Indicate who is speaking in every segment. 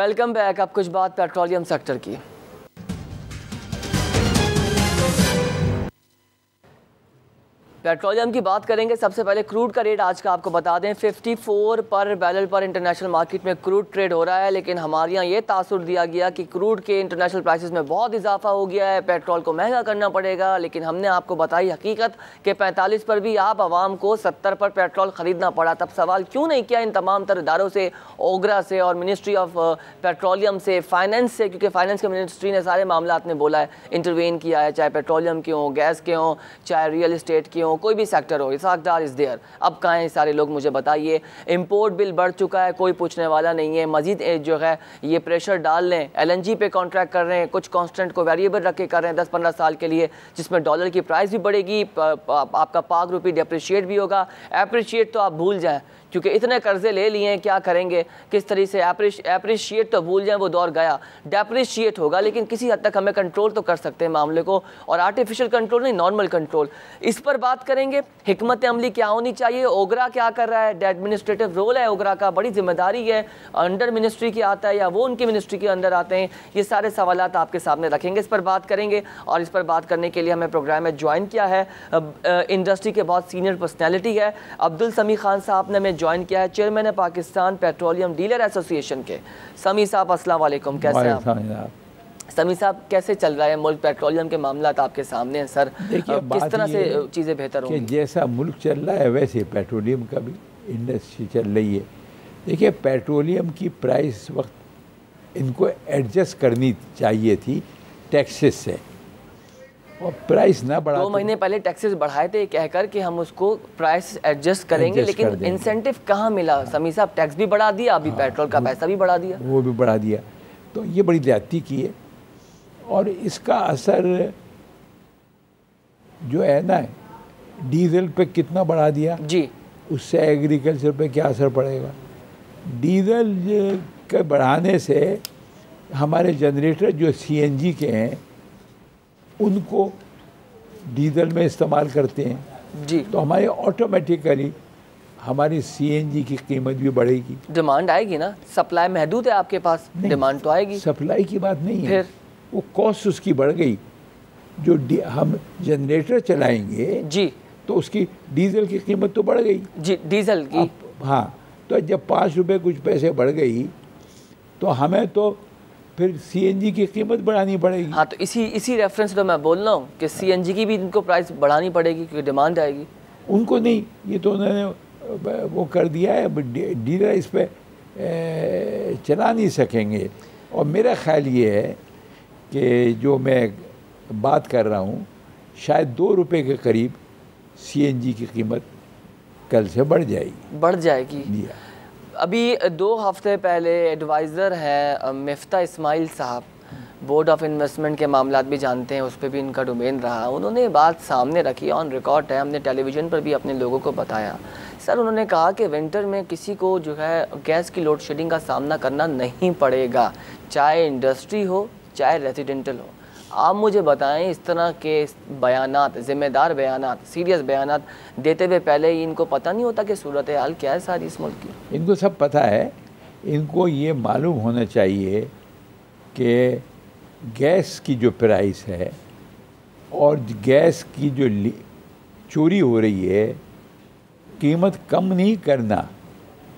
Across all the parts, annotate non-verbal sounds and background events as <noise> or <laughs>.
Speaker 1: Welcome back اب کچھ بات پیٹرولیم سیکٹر کی۔ پیٹرولیم کی بات کریں گے، سب سے پہلے کروڈ کا ریٹ آج کا آپ کو بتا دیں۔ ففٹی فور پر بیرل پر انٹرنیشنل مارکیٹ میں کروڈ ٹریڈ ہو رہا ہے، لیکن ہمارے یہاں یہ تاثر دیا گیا کہ کروڈ کے انٹرنیشنل پرائسز میں بہت اضافہ ہو گیا ہے۔ پیٹرول کو مہنگا کرنا پڑے گا، لیکن ہم نے آپ کو بتائی حقیقت کہ پینتالیس پر بھی آپ عوام کو ستر پر پیٹرول خریدنا پڑا۔ تب سوال کیوں نہیں کیا ان تمام تر اداروں سے، اوگرا سے اور منسٹری آف پیٹرولیم سے، فائننس سے؟ کیونکہ فائننس کے منسٹری نے سارے معاملات میں بولا ہے۔ انٹروین کیا ہے، چاہے پیٹرولیم کے ہوں، گیس کے ہوں، چاہے ریئل اسٹیٹ کے ہوں۔ کوئی بھی سیکٹر ہو اساک ڈار از دیئر اب کہاں ہیں سارے لوگ؟ مجھے بتائیے امپورٹ بل بڑھ چکا ہے، کوئی پوچھنے والا نہیں ہے۔ مزید جو ہے، یہ پریشر ڈال لیں۔ ایل این جی پہ کانٹریکٹ کر رہے ہیں، کچھ کانسٹنٹ کو ویریبل رکھ کے کر رہے ہیں۔ دس پندرہ سال کے لیے، جس میں ڈالر کی پرائز بھی بڑھے گی۔ آپ کا پاک روپی ڈیپریشیٹ بھی ہوگا۔ اپریشیٹ تو آپ بھول جائیں۔ کیونکہ اتنے قرضے لے لیے ہیں، کیا کریں گے؟ کس طرح سے اپریشیٹ تو بھول جائیں، وہ دور گیا۔ ڈیپریشیٹ ہوگا، لیکن کسی حد تک ہمیں کنٹرول تو کر سکتے ہیں معاملے کو۔ اور آرٹیفیشل کنٹرول نہیں نارمل کنٹرول اس پر بات کریں گے، حکمت عملی کیا ہونی چاہیے؟ اوگرا کیا کر رہا ہے؟ ایڈمنسٹریٹو رول ہے اوگرا کا، بڑی ذمہ داری ہے۔ انڈر منسٹری کی آتا ہے یا وہ ان کی منسٹری کے اندر آتے ہیں؟ یہ سارے سوالات آپ کے سامنے رکھیں گے، اس پر بات کریں گے۔ اور اس پر بات کرنے کے لیے ہمیں پروگرام میں جوائن کیا ہے۔ انڈسٹری کے بہت سینئر پرسنالٹی ہے۔ عبد السمی خان صاحب نے ہمیں جوائن کیا ہے چیئرمین ہے پاکستان پیٹرولیم ڈیلر ایسوسیشن کے۔ سمی صاحب السلام علیکم کیسے ہیں آپ؟ سمی صاحب کیسے چل رہا ہے ملک پیٹرولیم کے معاملات آپ کے سامنے ہیں سر؟ کس طرح سے چیزیں بہتر ہوں
Speaker 2: جیسا ملک چل رہا ہے ویسے پیٹرولیم کا بھی انڈسٹری چل رہی ہے۔ دیکھیے پیٹرولیم کی پرائس وقت ان کو ایڈجسٹ کرنی چاہیے تھی ٹیکسز سے۔ اور پرائس نہ بڑھا
Speaker 1: دو مہینے پہلے ٹیکسز بڑھائے تھے کہہ کر کہ ہم اس کو پرائس ایڈجسٹ کریں گے لیکن انسینٹیو کہاں ملا؟ سمی صاحب ٹیکس بھی بڑھا دیا ابھی پیٹرول کا پیسہ بھی بڑھا دیا۔
Speaker 2: وہ بھی بڑھا دیا۔ تو یہ بڑی زیادتی کی ہے۔ اور اس کا اثر جو ہے نا ڈیزل پہ کتنا بڑھا دیا۔
Speaker 1: جی۔
Speaker 2: اس سے ایگریکلچر پہ کیا اثر پڑے گا؟ ڈیزل کے بڑھانے سے ہمارے جنریٹر جو سی این جی کے ہیں ان کو ڈیزل میں استعمال کرتے ہیں۔
Speaker 1: جی۔
Speaker 2: تو ہمارے آٹومیٹیکلی ہماری سی این جی کی قیمت بھی بڑھے گی۔
Speaker 1: ڈیمانڈ آئے گی نا؟ سپلائی محدود ہے آپ کے پاس ڈیمانڈ تو آئے گی۔
Speaker 2: سپلائی کی بات نہیں ہے۔ وہ کاسٹ اس کی بڑھ گئی۔ جو ہم جنریٹر چلائیں گے
Speaker 1: جی۔
Speaker 2: تو اس کی ڈیزل کی قیمت تو بڑھ گئی۔
Speaker 1: جی ڈیزل کی۔
Speaker 2: ہاں تو جب پانچ روپے کچھ پیسے بڑھ گئی تو ہمیں تو پھر سی این جی کی قیمت بڑھانی پڑے گی۔
Speaker 1: ہاں تو اسی اسی ریفرنس تو میں بول رہا ہوں کہ سی این جی کی بھی ان کو پرائس بڑھانی پڑے گی کیونکہ ڈیمانڈ آئے گی۔
Speaker 2: ان کو نہیں یہ تو انہوں نے وہ کر دیا ہے ڈیلر اس پہ چلا نہیں سکیں گے۔ اور میرا خیال یہ ہے کہ جو میں بات کر رہا ہوں شاید دو روپے کے قریب سی این جی کی قیمت کل سے بڑھ جائے گی۔
Speaker 1: بڑھ جائے گی۔ ابھی دو ہفتے پہلے ایڈوائزر ہے مفتہ اسماعیل صاحب بورڈ آف انویسٹمنٹ کے معاملات بھی جانتے ہیں، اس پہ بھی ان کا ڈومین رہا۔ انہوں نے بات سامنے رکھی آن ریکارڈ ہے، ہم نے ٹیلی ویژن پر بھی اپنے لوگوں کو بتایا۔ سر، انہوں نے کہا کہ ونٹر میں کسی کو جو ہے گیس کی لوڈ شیڈنگ کا سامنا کرنا نہیں پڑے گا، چاہے انڈسٹری ہو، چاہے ریزیڈنٹل ہو۔ آپ مجھے بتائیں اس طرح کے بیانات ذمہ دار بیانات سیریس بیانات دیتے ہوئے پہلے ان کو پتہ نہیں ہوتا کہ صورت حال کیا ہے ساری اس ملک کی؟
Speaker 2: ان کو سب پتہ ہے۔ ان کو یہ معلوم ہونا چاہیے کہ گیس کی جو پرائس ہے اور گیس کی جو چوری ہو رہی ہے قیمت کم نہیں کرنا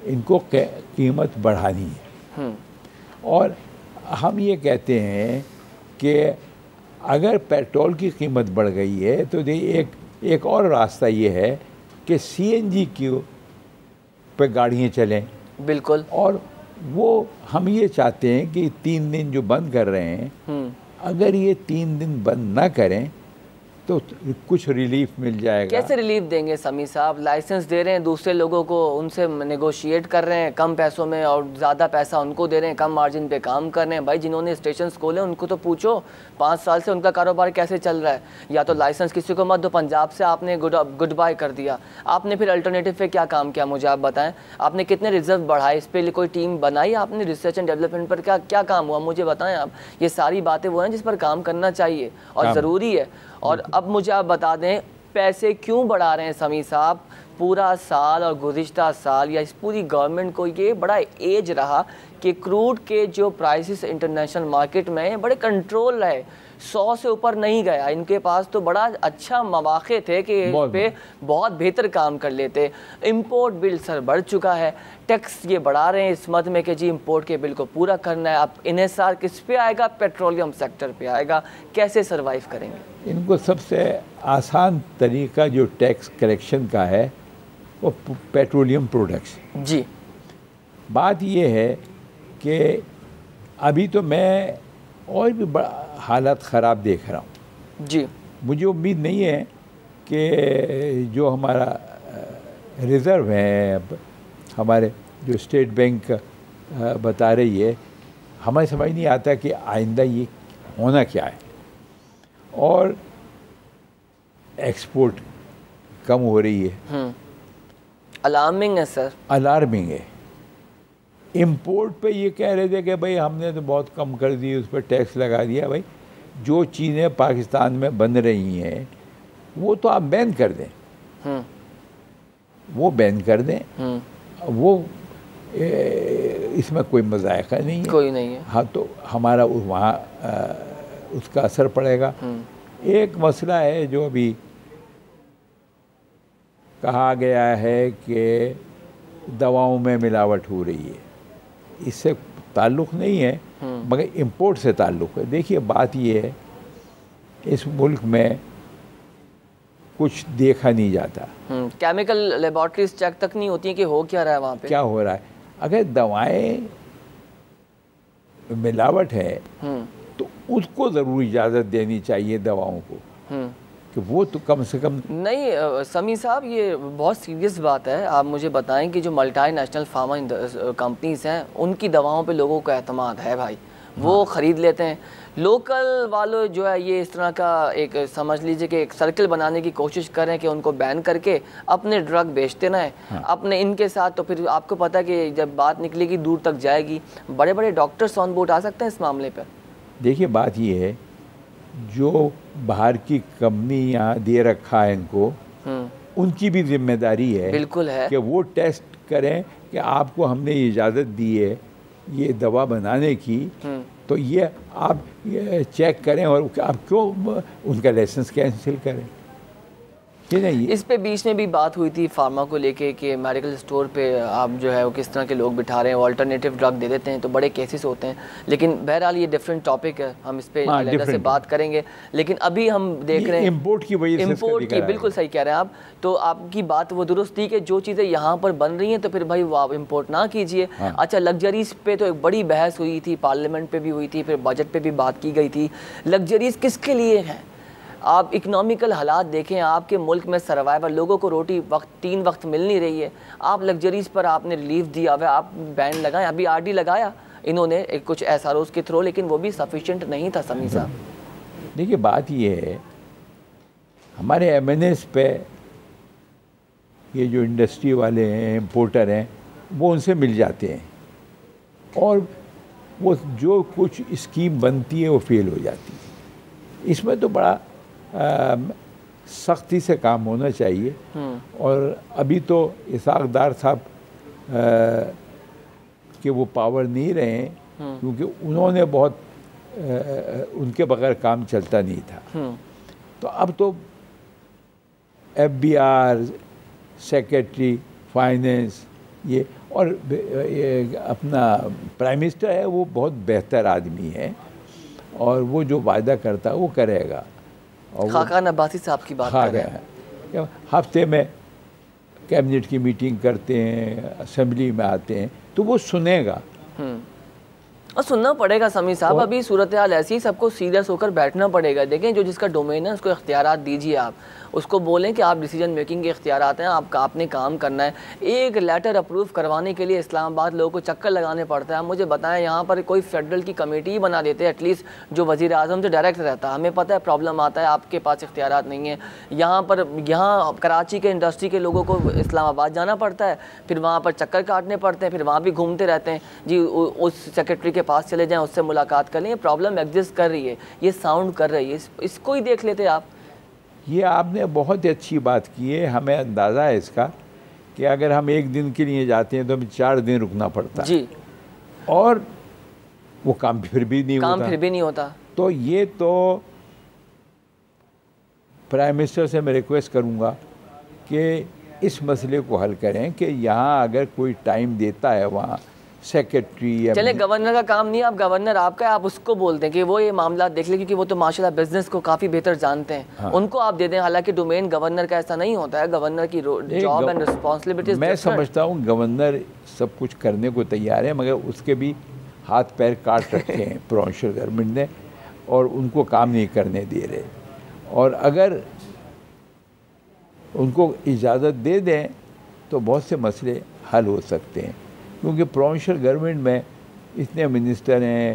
Speaker 2: ان کو قیمت بڑھانی ہے۔ اور ہم یہ کہتے ہیں کہ اگر پیٹرول کی قیمت بڑھ گئی ہے تو ایک ایک اور راستہ یہ ہے کہ سی این جی کی پہ گاڑیاں چلیں۔
Speaker 1: بالکل۔
Speaker 2: اور وہ ہم یہ چاہتے ہیں کہ تین دن جو بند کر رہے ہیں اگر یہ تین دن بند نہ کریں تو کچھ ریلیف مل جائے گا۔
Speaker 1: کیسے ریلیف دیں گے سمی صاحب؟ لائسنس دے رہے ہیں دوسرے لوگوں کو ان سے نیگوشیٹ کر رہے ہیں کم پیسوں میں اور زیادہ پیسہ ان کو دے رہے ہیں کم مارجن پہ کام کر رہے ہیں۔ بھائی جنہوں نے اسٹیشنز کھولے ان کو تو پوچھو پانچ سال سے ان کا کاروبار کیسے چل رہا ہے؟ یا تو لائسنس کسی کو مت دو پنجاب سے آپ نے گڈ بائی کر دیا۔ آپ نے پھر الٹرنیٹو پہ کیا کام کیا؟ مجھے آپ بتائیں۔ آپ نے کتنے ریزرو بڑھائے؟ اس پہ کوئی ٹیم بنائی آپ نے ریسرچ اینڈ ڈیولپمنٹ پر؟ کیا کیا کام ہوا؟ مجھے بتائیں آپ۔ یہ ساری باتیں وہ ہیں جس پر کام کرنا چاہیے اور ضروری ہے۔ اور اب مجھے آپ بتا دیں پیسے کیوں بڑھا رہے ہیں سمی صاحب؟ پورا سال اور گزشتہ سال یا اس پوری گورنمنٹ کو یہ بڑا ایج رہا کہ کروڈ کے جو پرائسز انٹرنیشنل مارکیٹ میں ہیں بڑے کنٹرول رہے۔ سو سے اوپر نہیں گیا۔ ان کے پاس تو بڑا اچھا مواقع تھے کہ اس پہ بہت۔ بہتر کام کر لیتے۔ امپورٹ بل سر بڑھ چکا ہے۔ ٹیکس یہ بڑھا رہے ہیں اس مد میں کہ جی امپورٹ کے بل کو پورا کرنا ہے۔ اب انحصار کس پہ آئے گا؟ پیٹرولیم سیکٹر پہ آئے گا۔ کیسے سروائیو کریں گے؟
Speaker 2: ان کو سب سے آسان طریقہ جو ٹیکس کریکشن کا ہے وہ پیٹرولیم پروڈکٹس۔
Speaker 1: جی۔
Speaker 2: بات یہ ہے کہ ابھی تو میں اور بھی بڑا حالت خراب دیکھ رہا ہوں۔
Speaker 1: جی۔
Speaker 2: مجھے امید نہیں ہے کہ جو ہمارا ریزرو ہے ہمارے جو اسٹیٹ بینک بتا رہی ہے ہمیں سمجھ نہیں آتا کہ آئندہ یہ ہونا کیا ہے۔ اور ایکسپورٹ کم ہو رہی ہے۔
Speaker 1: الارمنگ ہے سر
Speaker 2: الارمنگ ہے۔ امپورٹ پہ یہ کہہ رہے تھے کہ بھائی ہم نے تو بہت کم کر دی اس پہ ٹیکس لگا دیا۔ بھائی جو چیزیں پاکستان میں بن رہی ہیں وہ تو آپ بین کر دیں۔ وہ بین کر دیں۔ وہ اس میں کوئی مذائقہ نہیں ہے۔
Speaker 1: کوئی نہیں ہے۔
Speaker 2: ہاں تو ہمارا وہاں اس کا اثر پڑے گا۔ ایک مسئلہ ہے جو ابھی کہا گیا ہے کہ دواؤں میں ملاوٹ ہو رہی ہے۔ اس سے تعلق نہیں ہے مگر امپورٹ سے تعلق ہے۔ دیکھیے بات یہ ہے اس ملک میں کچھ دیکھا نہیں جاتا۔
Speaker 1: کیمیکل لیبارٹریز چیک تک نہیں ہوتی ہیں کہ ہو کیا رہا ہے وہاں پہ۔
Speaker 2: کیا ہو رہا ہے؟ اگر دوائیں ملاوٹ ہے تو اس کو ضرور اجازت دینی چاہیے دواؤں کو۔ کہ وہ تو کم سے کم
Speaker 1: نہیں سمی صاحب یہ بہت سیریس بات ہے۔ آپ مجھے بتائیں کہ جو ملٹائی نیشنل فارما کمپنیز ہیں ان کی دواؤں پہ لوگوں کا اعتماد ہے بھائی۔ وہ ہاں۔ خرید لیتے ہیں۔ لوکل والوں جو ہے یہ اس طرح کا ایک سمجھ لیجیے کہ ایک سرکل بنانے کی کوشش کریں کہ ان کو بین کر کے اپنے ڈرگ بیچتے نہ ہیں ہاں۔ اپنے ان کے ساتھ تو پھر آپ کو پتہ ہے کہ جب بات نکلے گی دور تک جائے گی۔ بڑے بڑے ڈاکٹرس آن بورڈ آ سکتے ہیں اس معاملے پر
Speaker 2: دیکھیے بات یہ ہے جو باہر کی کمپنی یہاں دے رکھا ہے ان کو ان کی بھی ذمہ داری ہے
Speaker 1: بالکل ہے۔
Speaker 2: کہ وہ ٹیسٹ کریں کہ آپ کو ہم نے اجازت دی ہے یہ دوا بنانے کی۔ تو یہ آپ چیک کریں اور آپ کیوں ان کا لائسنس کینسل کریں؟
Speaker 1: اس پہ بیچ میں بھی بات ہوئی تھی فارما کو لے کے کہ میڈیکل اسٹور پہ آپ جو ہے وہ کس طرح کے لوگ بٹھا رہے ہیں آلٹرنیٹو ڈرگ دے دیتے ہیں تو بڑے کیسز ہوتے ہیں۔ لیکن بہرحال یہ ڈفرینٹ ٹاپک ہے۔ ہم اس پہ ہاں، سے بات کریں گے۔ لیکن ابھی ہم دیکھ رہے ہیں۔
Speaker 2: امپورٹ کی وجہ
Speaker 1: سے امپورٹ کی بالکل صحیح کہہ رہے ہیں آپ۔ تو آپ کی بات وہ درست تھی کہ جو چیزیں یہاں پر بن رہی ہیں تو پھر بھائی وہ آپ امپورٹ نہ کیجیے۔ ہاں۔ اچھا لگژریز پہ تو ایک بڑی بحث ہوئی تھی پارلیمنٹ پہ بھی ہوئی تھی پھر بجٹ پہ بھی بات کی گئی تھی۔ لگژریز کس کے لیے ہیں؟ آپ اکنامیکل حالات دیکھیں، آپ کے ملک میں سروائیور لوگوں کو روٹی وقت، تین وقت مل نہیں رہی ہے۔ آپ لگژریز پر آپ نے ریلیف دیا ہوا، آپ بین لگائیں ابھی آر ڈی لگایا۔ انہوں نے کچھ ایس آر اوز کے تھرو لیکن وہ بھی سفیشینٹ نہیں تھا سمی صاحب۔
Speaker 2: دیکھیے، بات یہ ہے، ہمارے ایم این ایس پہ یہ جو انڈسٹری والے ہیں امپورٹر ہیں، وہ ان سے مل جاتے ہیں۔ اور وہ جو کچھ اسکیم بنتی ہے، وہ فیل ہو جاتی ہے۔ اس میں تو بڑا سختی سے کام ہونا چاہیے۔ اور ابھی تو اساق دار صاحب کہ وہ پاور نہیں رہے کیونکہ انہوں نے بہت ان کے بغیر کام چلتا نہیں تھا۔ تو اب تو F B R secretary finance یہ اور اپنا پرائم منسٹر ہے وہ بہت بہتر آدمی ہے۔ اور وہ جو وعدہ کرتا ہے وہ کرے گا۔
Speaker 1: خاقان عباسی صاحب کی بات کر رہے
Speaker 2: ہیں۔ ہفتے میں کیبنٹ کی میٹنگ کرتے ہیں اسمبلی میں آتے ہیں تو وہ سنے گا۔
Speaker 1: اور سننا پڑے گا سمی صاحب ابھی صورتحال ایسی سب کو سیریس ہو کر بیٹھنا پڑے گا۔ دیکھیں جو جس کا ڈومین ہے اس کو اختیارات دیجیے آپ۔ اس کو بولیں کہ آپ ڈیسیجن میکنگ کے اختیارات ہیں، آپ کا آپ نے کام کرنا ہے۔ ایک لیٹر اپروو کروانے کے لیے اسلام آباد لوگوں کو چکر لگانے پڑتا ہے۔ مجھے بتائیں، یہاں پر کوئی فیڈرل کی کمیٹی ہی بنا دیتے ایٹ لیسٹ جو وزیر اعظم سے ڈائریکٹ رہتا۔ ہے ہمیں پتہ ہے پرابلم آتا ہے، آپ کے پاس اختیارات نہیں ہیں۔ یہاں پر یہاں کراچی کے انڈسٹری کے لوگوں کو اسلام آباد جانا پڑتا ہے۔ پھر وہاں پر چکر کاٹنے پڑتے ہیں، پھر وہاں بھی گھومتے رہتے ہیں۔ جی اس سیکرٹری کے پاس چلے جائیں، اس سے ملاقات کر لیں۔ پرابلم ایگزسٹ کر رہی ہے، یہ ساؤنڈ کر رہی ہے۔ اس کو ہی دیکھ لیتے آپ۔
Speaker 2: یہ آپ نے بہت اچھی بات کی ہے ہمیں اندازہ ہے اس کا کہ اگر ہم ایک دن کے لیے جاتے ہیں تو ہمیں چار دن رکنا پڑتا
Speaker 1: جی۔
Speaker 2: اور وہ کام پھر بھی نہیں
Speaker 1: کام
Speaker 2: ہوتا۔
Speaker 1: پھر بھی نہیں ہوتا۔
Speaker 2: تو یہ تو پرائم منسٹر سے میں ریکویسٹ کروں گا کہ اس مسئلے کو حل کریں کہ یہاں اگر کوئی ٹائم دیتا ہے وہاں سیکرٹری
Speaker 1: چلے گورنر کا کام نہیں آپ گورنر آپ کا ہے آپ اس کو بولتے ہیں کہ وہ یہ معاملات دیکھ لیں کیونکہ وہ تو ماشاء اللہ بزنس کو کافی بہتر جانتے ہیں۔
Speaker 2: ہاں۔
Speaker 1: ان کو آپ دے دیں حالانکہ ڈومین گورنر کا ایسا نہیں ہوتا ہے۔ گورنر کی جاب اینڈ رسپانسبلٹیز
Speaker 2: میں سمجھتا ہوں گورنر سب کچھ کرنے کو تیار ہے مگر اس کے بھی ہاتھ پیر کاٹ رکھے ہیں۔ <laughs> پروونشل گورنمنٹ نے اور ان کو کام نہیں کرنے دے رہے۔ اور اگر ان کو اجازت دے دیں تو بہت سے مسئلے حل ہو سکتے ہیں۔ کیونکہ پروونشل گورنمنٹ میں اتنے منسٹر ہیں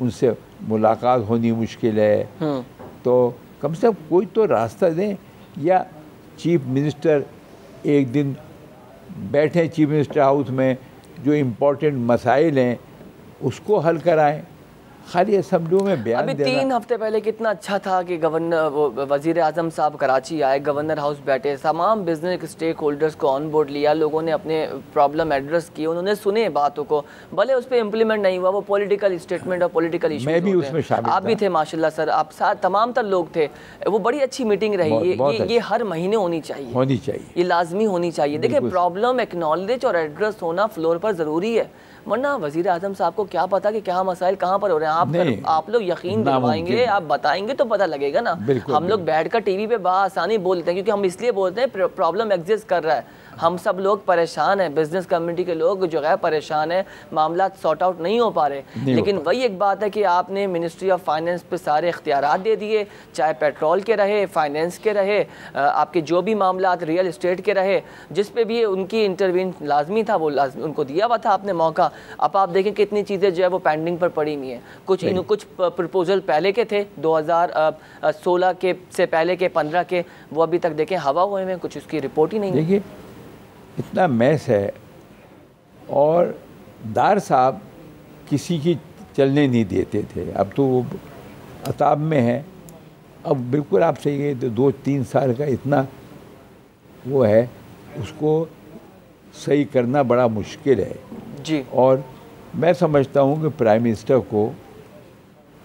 Speaker 2: ان سے ملاقات ہونی مشکل ہے۔
Speaker 1: ہوں
Speaker 2: تو کم سے کم کوئی تو راستہ دیں یا چیف منسٹر ایک دن بیٹھیں چیف منسٹر ہاؤس میں جو امپورٹنٹ مسائل ہیں اس کو حل کرائیں۔ خالی اسمبلیوں میں بیان
Speaker 1: ابھی تین ہفتے پہلے کتنا اچھا تھا کہ گورنر وزیر اعظم صاحب کراچی آئے گورنر ہاؤس بیٹھے تمام بزنس اسٹیک ہولڈرز کو آن بورڈ لیا لوگوں نے اپنے پرابلم ایڈریس کیے انہوں نے سنے باتوں کو۔ بھلے اس پہ امپلیمنٹ نہیں ہوا وہ پولیٹیکل اسٹیٹمنٹ اور پولیٹیکل ایشوز
Speaker 2: میں بھی اس میں شامل
Speaker 1: آپ بھی۔ تھے ماشاء اللہ سر آپ ساتھ تمام تر لوگ تھے۔ وہ بڑی اچھی میٹنگ رہی یہ- ہر مہینے ہونی چاہیے۔
Speaker 2: ہونی چاہیے۔
Speaker 1: یہ لازمی ہونی چاہیے۔ دیکھیں۔ پرابلم ایکنالج اور ایڈریس ہونا فلور پر ضروری ہے۔ ورنہ وزیر اعظم صاحب کو کیا پتا کہ کیا مسائل کہاں پر ہو رہے ہیں؟ آپ آپ لوگ یقین دلوائیں گے۔ آپ بتائیں گے تو پتہ لگے گا نا۔ ہم لوگ بیٹھ کر ٹی وی پہ بآسانی بولتے ہیں کیونکہ ہم اس لیے بولتے ہیں پرابلم ایگزسٹ کر رہا ہے۔ ہم سب لوگ پریشان ہیں بزنس کمیونٹی کے لوگ جو ہے پریشان ہیں معاملات سارٹ آؤٹ نہیں ہو پا رہے۔ لیکن وہی ایک بات ہے کہ آپ نے منسٹری آف فائنینس پہ سارے اختیارات دے دیے چاہے پیٹرول کے رہے فائنینس کے رہے آپ کے جو بھی معاملات ریئل اسٹیٹ کے رہے جس پہ بھی ان کی انٹروین لازمی تھا وہ لازمی ان کو دیا ہوا تھا آپ نے موقع۔ اب آپ دیکھیں کتنی چیزیں جو ہے وہ پینڈنگ پر پڑی ہوئی ہیں۔ کچھ کچھ پرپوزل پہلے کے تھے دو ہزار سولہ کے سے پہلے کے پندرہ کے وہ ابھی تک دیکھیں ہوا ہوئے ہیں کچھ اس کی رپورٹ ہی نہیں ہے۔
Speaker 2: دیکھیے اتنا میس ہے اور دار صاحب کسی کی چلنے نہیں دیتے تھے۔ اب تو وہ عطاب میں ہے اب بالکل آپ صحیح گئے تو دو تین سال کا اتنا وہ ہے اس کو صحیح کرنا بڑا مشکل ہے۔
Speaker 1: جی۔
Speaker 2: اور میں سمجھتا ہوں کہ پرائم منسٹر کو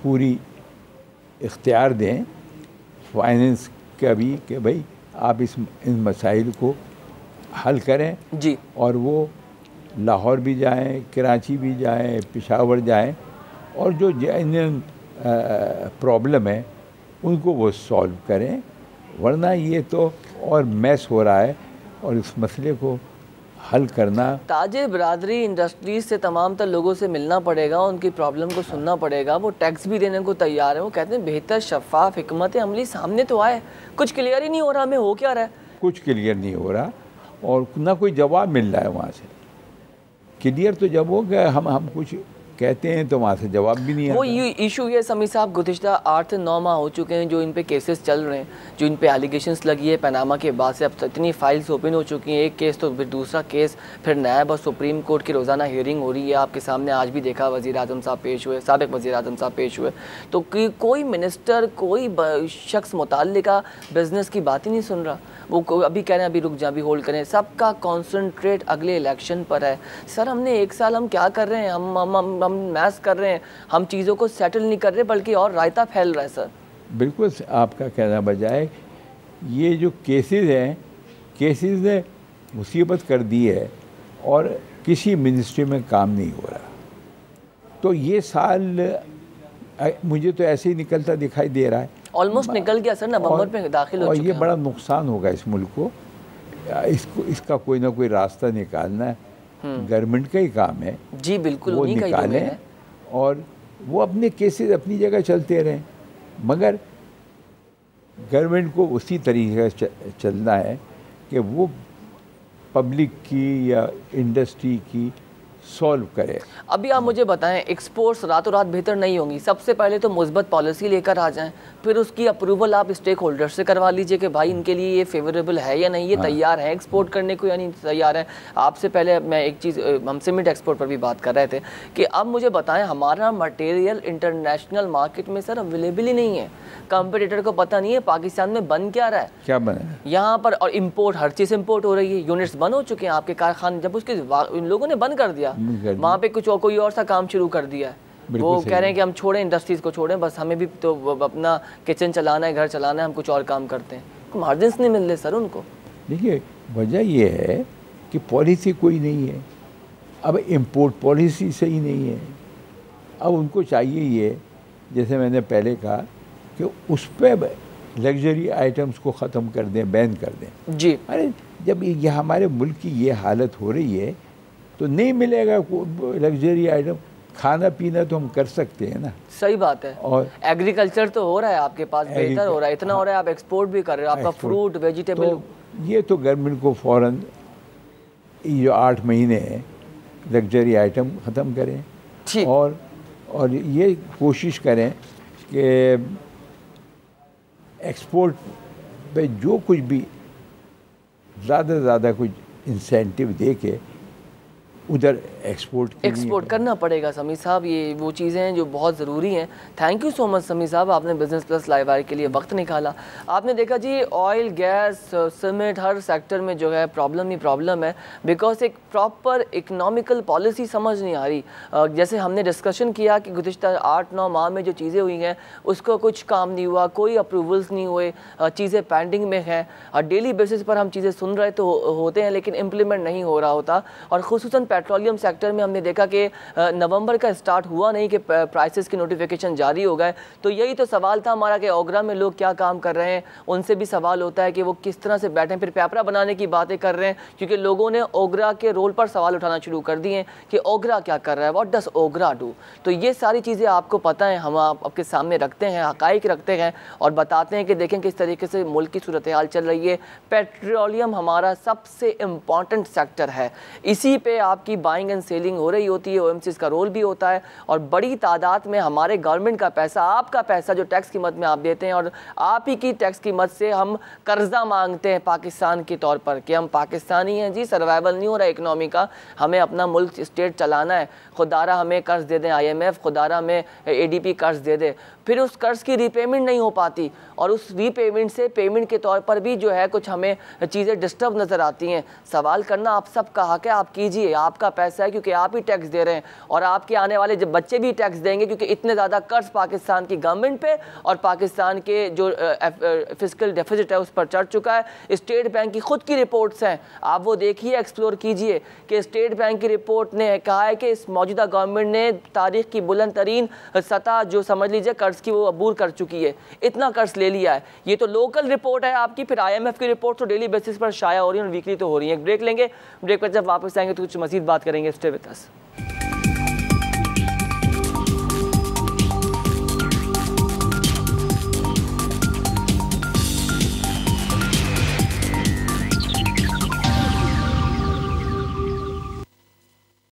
Speaker 2: پوری اختیار دیں۔ فائنینس کا بھی کہ بھائی آپ اس ان مسائل کو حل کریں
Speaker 1: جی۔
Speaker 2: اور وہ لاہور بھی جائیں کراچی بھی جائیں پشاور جائیں اور جو جینئن پرابلم ہے ان کو وہ سولو کریں۔ ورنہ یہ تو اور میس ہو رہا ہے اور اس مسئلے کو حل کرنا۔
Speaker 1: تاجر برادری انڈسٹریز سے تمام تر لوگوں سے ملنا پڑے گا ان کی پرابلم کو سننا پڑے گا۔ وہ ٹیکس بھی دینے کو تیار ہیں وہ کہتے ہیں بہتر شفاف حکمت عملی سامنے تو آئے کچھ کلیئر ہی نہیں ہو رہا ہمیں ہو کیا رہا ہے؟
Speaker 2: کچھ کلیئر نہیں ہو رہا۔ اور نہ کوئی جواب مل رہا ہے وہاں سے۔ کلیئر تو جب ہو گیا ہم ہم کچھ کہتے ہیں تو وہاں سے جواب بھی نہیں
Speaker 1: وہ ایشو یہ سمی صاحب گزشتہ آٹھ نو ماہ ہو چکے ہیں جو ان پہ کیسز چل رہے ہیں جو ان پہ ایلیگیشنس لگی ہے۔ پیناما کے بعد سے اب اتنی فائلز اوپن ہو چکی ہیں ایک کیس تو پھر دوسرا کیس پھر نائب اور سپریم کورٹ کی روزانہ ہیئرنگ ہو رہی ہے۔ آپ کے سامنے آج بھی دیکھا وزیر اعظم صاحب پیش ہوئے سابق وزیر اعظم صاحب پیش ہوئے۔ تو کوئی منسٹر کوئی شخص متعلقہ بزنس کی بات ہی نہیں سن رہا۔ وہ ابھی کہہ رہے ہیں، ابھی رک جائیں ابھی ہولڈ کریں۔ سب کا کانسنٹریٹ اگلے الیکشن پر ہے۔ سر، ہم نے ایک سال ہم کیا کر رہے ہیں؟ ہم ہم ہم ہم میس کر رہے ہیں۔ ہم چیزوں کو سیٹل نہیں کر رہے، بلکہ اور رائتا پھیل رہا ہے، سر۔
Speaker 2: بالکل، آپ کا کہنا بجائے یہ جو کیسز ہیں کیسز نے مصیبت کر دی ہے اور کسی منسٹری میں کام نہیں ہو رہا۔ تو یہ سال مجھے تو ایسے ہی نکلتا دکھائی دے رہا ہے۔
Speaker 1: آلموسٹ نکل گیا سر نومبر میں داخل ہو چکے
Speaker 2: یہ بڑا نقصان ہوگا اس ملک کو۔ اس کو اس کا کوئی نہ کوئی راستہ نکالنا ہے۔ گورنمنٹ کا ہی کام ہے۔
Speaker 1: جی بالکل
Speaker 2: وہ نکالیں اور وہ اپنے کیسز اپنی جگہ چلتے رہیں۔ مگر گورنمنٹ کو اسی طریقے سے چلنا ہے کہ وہ پبلک کی یا انڈسٹری کی سولو کرے۔
Speaker 1: ابھی آپ مجھے بتائیں ایکسپورٹس راتوں رات بہتر نہیں ہوں گی۔ سب سے پہلے تو مثبت پالیسی لے کر آ جائیں۔ پھر اس کی اپروول آپ اسٹیک ہولڈر سے کروا لیجیے کہ بھائی ان کے لیے یہ فیوریبل ہے یا نہیں؟ یہ تیار ہے ایکسپورٹ کرنے کو یا نہیں تیار ہے آپ سے پہلے میں ایک چیز ہم سیمنٹ ایکسپورٹ پر بھی بات کر رہے تھے کہ اب مجھے بتائیں ہمارا مٹیریل انٹرنیشنل مارکیٹ میں سر اویلیبل ہی نہیں ہے۔ کمپٹیٹر کو پتہ نہیں ہے پاکستان میں بن کیا رہا ہے۔
Speaker 2: کیا بنے
Speaker 1: یہاں پر اور امپورٹ ہر چیز امپورٹ ہو رہی ہے۔ یونٹس بند ہو چکے ہیں۔ آپ کے کارخانے جب اس کے ان لوگوں نے بند کر دیا۔ دیا۔ وہاں پہ کچھ اور کوئی اور سا کام شروع کر دیا ہے۔ وہ کہہ رہے ہیں کہ ہم چھوڑیں انڈسٹریز کو چھوڑیں بس ہمیں بھی تو اپنا کچن چلانا ہے گھر چلانا ہے ہم کچھ اور کام کرتے ہیں۔ مارجنس نہیں مل رہے سر ان کو۔
Speaker 2: دیکھیے وجہ یہ ہے کہ پالیسی کوئی نہیں ہے۔ اب امپورٹ پالیسی صحیح نہیں ہے۔ اب ان کو چاہیے یہ جیسے میں نے پہلے کہا کہ اس پہ لگژری آئٹمس کو ختم کر دیں بین کر دیں۔
Speaker 1: جی۔
Speaker 2: ارے جب یہ ہمارے ملک کی یہ حالت ہو رہی ہے تو نہیں ملے گا لگژری آئٹم کھانا پینا تو ہم کر سکتے ہیں نا۔
Speaker 1: صحیح بات ہے۔
Speaker 2: اور
Speaker 1: ایگریکلچر تو ہو رہا ہے آپ کے پاس بہتر ہو رہا ہے اتنا ہو رہا ہے آپ ایکسپورٹ بھی کر رہے ہیں آپ کا. فروٹ ویجیٹیبل
Speaker 2: یہ تو گورنمنٹ کو فوراً یہ جو آٹھ مہینے ہیں لگژری آئٹم ختم کریں۔ اور اور یہ کوشش کریں کہ ایکسپورٹ پہ جو کچھ بھی زیادہ سے زیادہ کچھ انسینٹیو دے کے ادھر ایکسپورٹ
Speaker 1: ایکسپورٹ کرنا پڑے گا سمی صاحب، یہ وہ چیزیں ہیں جو بہت ضروری ہیں۔ تھینک یو سو مچ سمی صاحب، آپ نے بزنس پلس لائیو آئی کے لیے وقت نکالا۔ آپ نے دیکھا جی آئل گیس سیمنٹ ہر سیکٹر میں جو ہے پرابلم ہی پرابلم ہے۔ بیکاز ایک پراپر اکنامیکل پالیسی سمجھ نہیں آ رہی۔ جیسے ہم نے ڈسکشن کیا کہ گزشتہ آٹھ، نو ماہ میں جو چیزیں ہوئی ہیں، اس کو کچھ کام نہیں ہوا، کوئی اپروولس نہیں ہوئے چیزیں پینڈنگ میں ہیں۔ اور ڈیلی بیسس پر ہم چیزیں سن رہے تو ہوتے ہیں، لیکن امپلیمنٹ نہیں ہو رہا ہوتا۔ اور خصوصاً پیٹرولیم سیکٹر میں ہم نے دیکھا کہ نومبر کا سٹارٹ ہوا نہیں کہ پرائسز کی نوٹیفیکیشن جاری ہو گئے۔ تو یہی تو سوال تھا ہمارا کہ اوگرا میں لوگ کیا کام کر رہے ہیں؟ ان سے بھی سوال ہوتا ہے کہ وہ کس طرح سے بیٹھیں پھر پیپرا بنانے کی باتیں کر رہے ہیں، کیونکہ لوگوں نے اوگرا کے رول پر سوال اٹھانا شروع کر دیے ہیں کہ اوگرا کیا کر رہا ہے؟ واٹ ڈس اوگرا ڈو تو یہ ساری چیزیں آپ کو پتہ ہیں، ہم آپ کے سامنے رکھتے ہیں، حقائق رکھتے ہیں اور بتاتے ہیں کہ دیکھیں کس طریقے سے ملک کی صورتحال چل رہی ہے۔ پیٹرولیم ہمارا سب سے امپورٹنٹ سیکٹر ہے۔ اسی پہ آپ کی بائنگ اینڈ سیلنگ ہو رہی ہوتی ہے او ایم سیز کا رول بھی ہوتا ہے اور بڑی تعداد میں ہمارے گورنمنٹ کا پیسہ، آپ کا پیسہ جو ٹیکس قیمت میں آپ دیتے ہیں اور آپ ہی کی ٹیکس قیمت سے ہم قرضہ مانگتے ہیں پاکستان کے طور پر کہ ہم پاکستانی ہیں۔ جی سروائیول نہیں ہو رہا اکنامی کا۔ ہمیں اپنا ملک اسٹیٹ چلانا ہے۔ خدارہ ہمیں قرض دے دیں آئی ایم ایف خدارہ ہمیں اے ڈی پی قرض دے دے۔ پھر اس قرض کی ری پیمنٹ نہیں ہو پاتی اور اس ری پیمنٹ سے پیمنٹ کے طور پر بھی جو ہے کچھ ہمیں چیزیں ڈسٹرب نظر آتی ہیں۔ سوال کرنا آپ سب کا حق ہے، آپ کیجیے۔ آپ آپ کا پیسہ ہے کیونکہ آپ ہی ٹیکس دے رہے ہیں اور آپ کے آنے والے جب بچے بھی ٹیکس دیں گے کیونکہ اتنے زیادہ قرض پاکستان کی گورنمنٹ پہ اور پاکستان کے جو فزیکل ڈیفیزٹ ہے اس پر چڑھ چکا ہے۔ اسٹیٹ بینک کی خود کی رپورٹس ہیں۔ آپ وہ دیکھیے ایکسپلور کیجیے کہ اسٹیٹ بینک کی رپورٹ نے کہا ہے کہ اس موجودہ گورنمنٹ نے تاریخ کی بلند ترین سطح جو سمجھ لیجیے قرض کی وہ عبور کر چکی ہے۔ اتنا قرض لے لیا ہے۔ یہ تو لوکل رپورٹ ہے آپ کی، پھر آئی ایم ایف کی رپورٹ تو ڈیلی بیسس پر شائع ہو رہی ہیں اور ویکلی تو ہو رہی ہیں ایک بریک لیں گے۔ بریک پر جب واپس آئیں گے تو کچھ مزید مزید بات کریں گے. Stay with us